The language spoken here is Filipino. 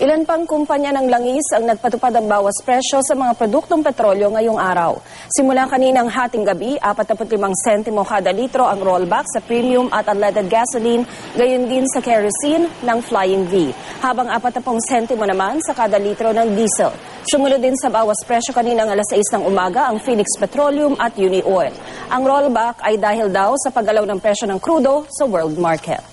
Ilan pang kumpanya ng langis ang nagpatupad ng bawas presyo sa mga produktong petrolyo ngayong araw. Simula kaninang hating gabi, 45 sentimo kada litro ang rollback sa premium at unleaded gasoline, gayon din sa kerosene ng Flying V. Habang 40 sentimo naman sa kada litro ng diesel. Sumunod din sa bawas presyo kaninang alas 6 ng umaga ang Phoenix Petroleum at Uni Oil. Ang rollback ay dahil daw sa paggalaw ng presyo ng krudo sa world market.